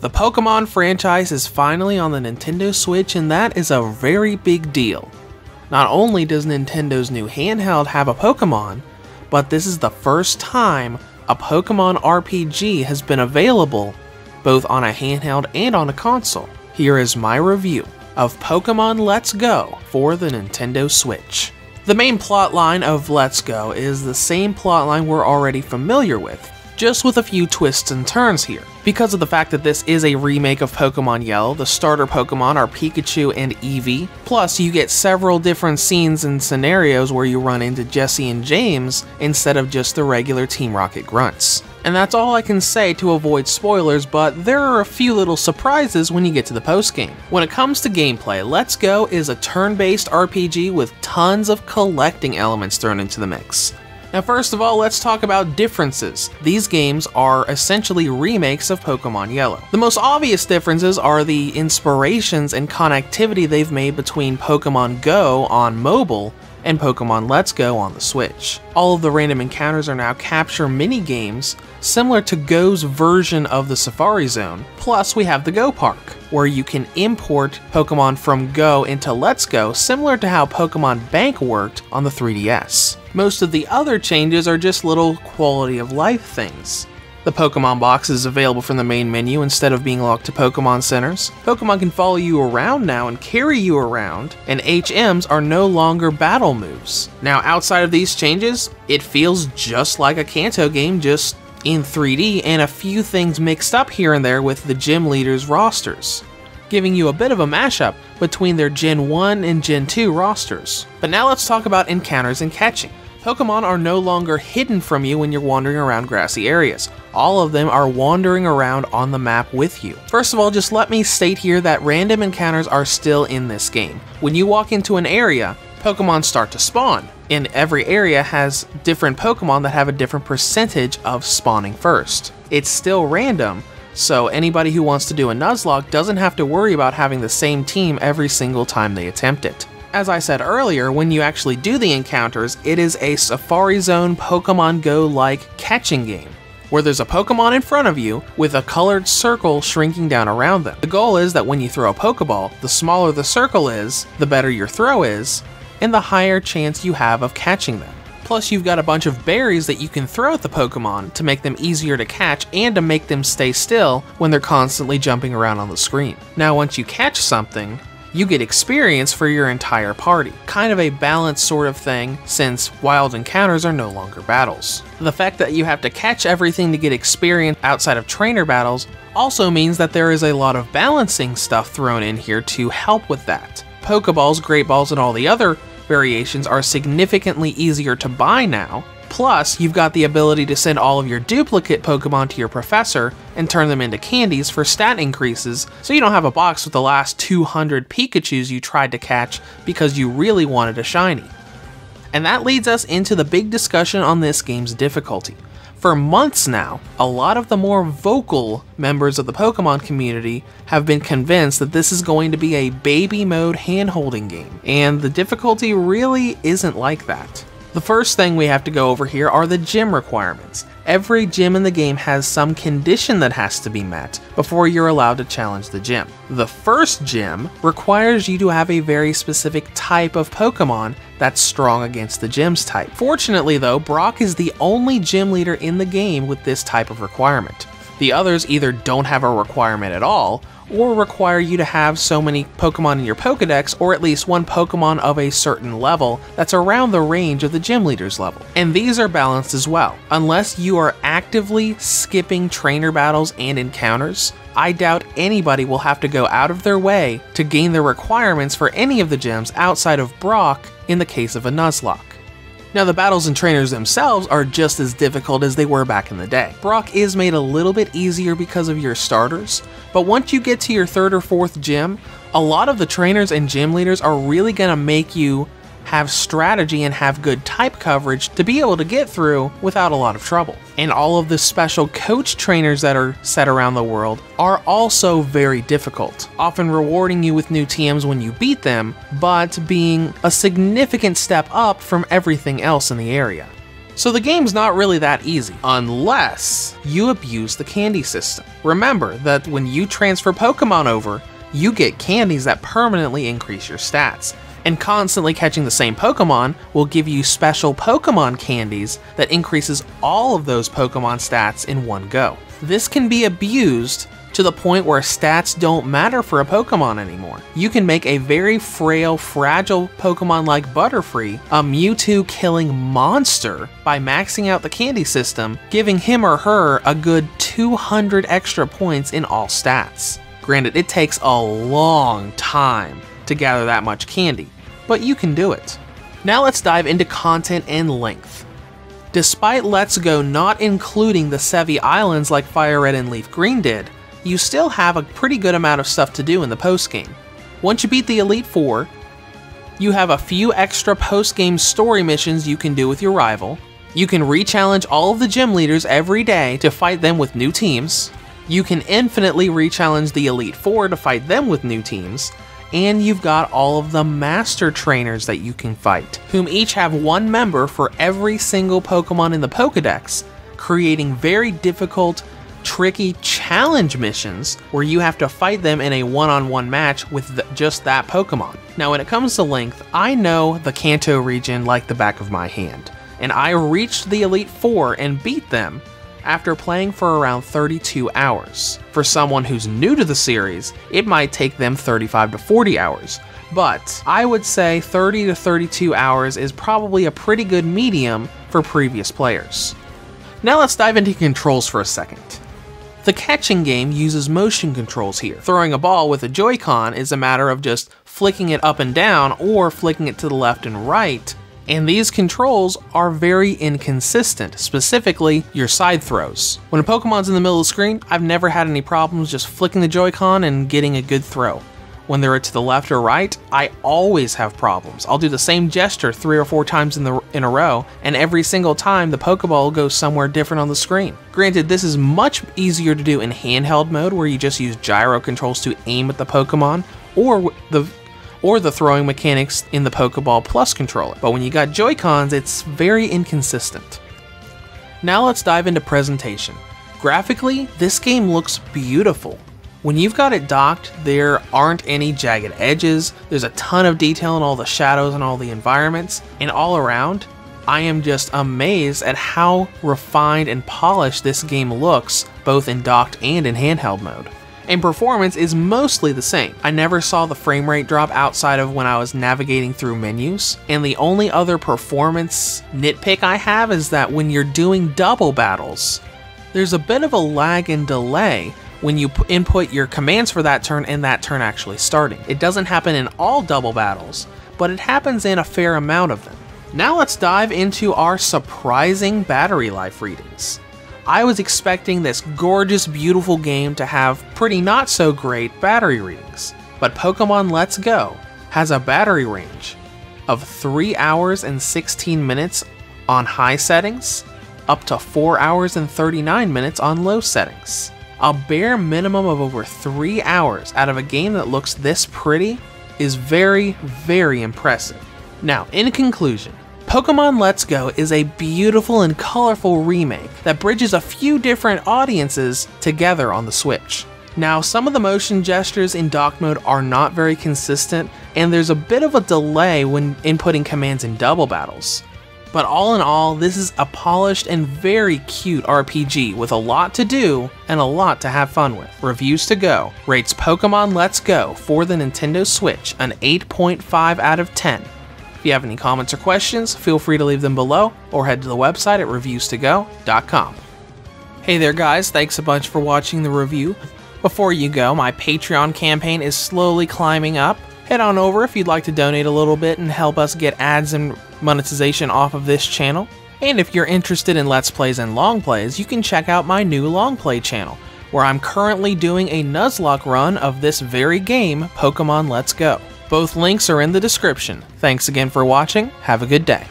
The Pokemon franchise is finally on the Nintendo Switch, and that is a very big deal. Not only does Nintendo's new handheld have a Pokemon, but this is the first time a Pokemon RPG has been available both on a handheld and on a console. Here is my review of Pokemon Let's Go for the Nintendo Switch. The main plotline of Let's Go is the same plotline we're already familiar with, just with a few twists and turns here. Because of the fact that this is a remake of Pokemon Yellow, the starter Pokemon are Pikachu and Eevee, plus you get several different scenes and scenarios where you run into Jessie and James instead of just the regular Team Rocket grunts. And that's all I can say to avoid spoilers, but there are a few little surprises when you get to the postgame. When it comes to gameplay, Let's Go is a turn-based RPG with tons of collecting elements thrown into the mix. Now first of all, let's talk about differences. These games are essentially remakes of Pokemon Yellow. The most obvious differences are the inspirations and connectivity they've made between Pokemon Go on mobile and Pokemon Let's Go on the Switch. All of the random encounters are now capture mini games similar to Go's version of the Safari Zone. Plus, we have the Go Park, where you can import Pokemon from Go into Let's Go, similar to how Pokemon Bank worked on the 3DS. Most of the other changes are just little quality of life things. The Pokemon box is available from the main menu instead of being locked to Pokemon centers. Pokemon can follow you around now and carry you around, and HMs are no longer battle moves. Now, outside of these changes, it feels just like a Kanto game, just in 3D, and a few things mixed up here and there with the gym leaders' rosters, giving you a bit of a mashup between their Gen 1 and Gen 2 rosters. But now let's talk about encounters and catching. Pokemon are no longer hidden from you when you're wandering around grassy areas. All of them are wandering around on the map with you. First of all, just let me state here that random encounters are still in this game. When you walk into an area, Pokemon start to spawn, and every area has different Pokemon that have a different percentage of spawning first. It's still random, so anybody who wants to do a Nuzlocke doesn't have to worry about having the same team every single time they attempt it. As I said earlier, when you actually do the encounters, it is a Safari Zone Pokemon Go like catching game, where there's a Pokemon in front of you with a colored circle shrinking down around them. The goal is that when you throw a Pokeball, the smaller the circle is, the better your throw is, and the higher chance you have of catching them. Plus, you've got a bunch of berries that you can throw at the Pokemon to make them easier to catch and to make them stay still when they're constantly jumping around on the screen. Now, once you catch something, you get experience for your entire party. Kind of a balanced sort of thing, since wild encounters are no longer battles. The fact that you have to catch everything to get experience outside of trainer battles also means that there is a lot of balancing stuff thrown in here to help with that. Pokeballs, Great Balls, and all the other variations are significantly easier to buy now, Plus, you've got the ability to send all of your duplicate Pokemon to your professor and turn them into candies for stat increases, so you don't have a box with the last 200 Pikachus you tried to catch because you really wanted a shiny. And that leads us into the big discussion on this game's difficulty. For months now, a lot of the more vocal members of the Pokemon community have been convinced that this is going to be a baby mode handholding game, and the difficulty really isn't like that. The first thing we have to go over here are the gym requirements. Every gym in the game has some condition that has to be met before you're allowed to challenge the gym. The first gym requires you to have a very specific type of Pokemon that's strong against the gym's type. Fortunately though, Brock is the only gym leader in the game with this type of requirement. The others either don't have a requirement at all, or require you to have so many Pokemon in your Pokedex, or at least one Pokemon of a certain level that's around the range of the gym leader's level. And these are balanced as well. Unless you are actively skipping trainer battles and encounters, I doubt anybody will have to go out of their way to gain the requirements for any of the gyms outside of Brock in the case of a Nuzlocke. Now, the battles and trainers themselves are just as difficult as they were back in the day. Brock is made a little bit easier because of your starters, but once you get to your third or fourth gym, a lot of the trainers and gym leaders are really going to make you have strategy and have good type coverage to be able to get through without a lot of trouble. And all of the special coach trainers that are set around the world are also very difficult, often rewarding you with new TMs when you beat them, but being a significant step up from everything else in the area. So the game's not really that easy, unless you abuse the candy system. Remember that when you transfer Pokemon over, you get candies that permanently increase your stats. And constantly catching the same Pokemon will give you special Pokemon candies that increases all of those Pokemon stats in one go. This can be abused to the point where stats don't matter for a Pokemon anymore. You can make a very frail, fragile Pokemon like Butterfree a Mewtwo killing monster by maxing out the candy system, giving him or her a good 200 extra points in all stats. Granted, it takes a long time to gather that much candy, but you can do it. Now let's dive into content and length. Despite Let's Go not including the Sevii Islands like Fire Red and Leaf Green did, you still have a pretty good amount of stuff to do in the post-game. Once you beat the Elite Four, you have a few extra post-game story missions you can do with your rival. You can re-challenge all of the gym leaders every day to fight them with new teams. You can infinitely re-challenge the Elite Four to fight them with new teams. And you've got all of the Master Trainers that you can fight, whom each have one member for every single Pokemon in the Pokedex, creating very difficult tricky challenge missions where you have to fight them in a one-on-one match with the, just that Pokemon. Now when it comes to length, I know the Kanto region like the back of my hand, and I reached the Elite Four and beat them after playing for around 32 hours. For someone who's new to the series, it might take them 35 to 40 hours, but I would say 30 to 32 hours is probably a pretty good medium for previous players. Now let's dive into controls for a second. The catching game uses motion controls here. Throwing a ball with a Joy-Con is a matter of just flicking it up and down or flicking it to the left and right, and these controls are very inconsistent, specifically your side throws. When a Pokemon's in the middle of the screen, I've never had any problems just flicking the Joy-Con and getting a good throw when they're to the left or right, I always have problems. I'll do the same gesture three or four times in the in a row, and every single time the Pokeball goes somewhere different on the screen. Granted, this is much easier to do in handheld mode where you just use gyro controls to aim at the Pokemon, or the or the throwing mechanics in the Pokeball Plus controller. But when you got Joy-Cons, it's very inconsistent. Now let's dive into presentation. Graphically, this game looks beautiful. When you've got it docked, there aren't any jagged edges, there's a ton of detail in all the shadows and all the environments, and all around, I am just amazed at how refined and polished this game looks, both in docked and in handheld mode. And performance is mostly the same. I never saw the frame rate drop outside of when I was navigating through menus, and the only other performance nitpick I have is that when you're doing double battles, there's a bit of a lag and delay when you input your commands for that turn and that turn actually starting. It doesn't happen in all double battles, but it happens in a fair amount of them. Now let's dive into our surprising battery life readings. I was expecting this gorgeous, beautiful game to have pretty not so great battery readings, but Pokemon Let's Go has a battery range of 3 hours and 16 minutes on high settings, up to 4 hours and 39 minutes on low settings. A bare minimum of over 3 hours out of a game that looks this pretty is very, very impressive. Now, in conclusion, Pokemon Let's Go is a beautiful and colorful remake that bridges a few different audiences together on the Switch. Now, some of the motion gestures in dock mode are not very consistent, and there's a bit of a delay when inputting commands in double battles. But all in all, this is a polished and very cute RPG with a lot to do and a lot to have fun with. Reviews to go rates Pokemon Let's Go for the Nintendo Switch an 8.5 out of 10. If you have any comments or questions, feel free to leave them below or head to the website at reviewstogo.com. Hey there guys, thanks a bunch for watching the review. Before you go, my Patreon campaign is slowly climbing up. Head on over if you'd like to donate a little bit and help us get ads and monetization off of this channel. And if you're interested in Let's Plays and Long Plays, you can check out my new Long Play channel, where I'm currently doing a Nuzlocke run of this very game, Pokemon Let's Go. Both links are in the description. Thanks again for watching, have a good day.